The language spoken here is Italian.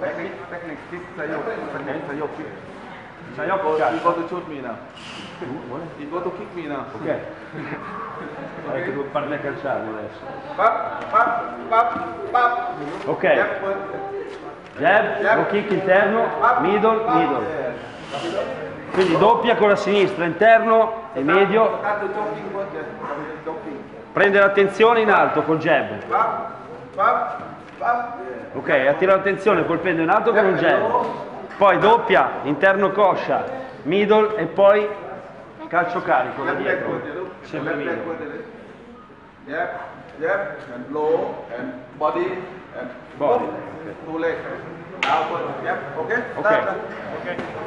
Technique, technique, kick, sayok, sayok. Sayok. You go to shoot me now. You go to kick me now. Ok. Guarda che devo farmi a calciare adesso. Pap, pap, pap, pap. Ok. Jab. Jab, kick interno, middle, middle. Quindi doppia con la sinistra, interno e medio. Prende l'attenzione in alto col jab. Pap, pap. Ok, attira l'attenzione colpendo in alto con un jab. Poi doppia, interno coscia, middle e poi calcio carico da dietro. Sempre middle. Jab, jab, and low, and body, and Body, boom. Two legs. Now put, jab, okay? Okay.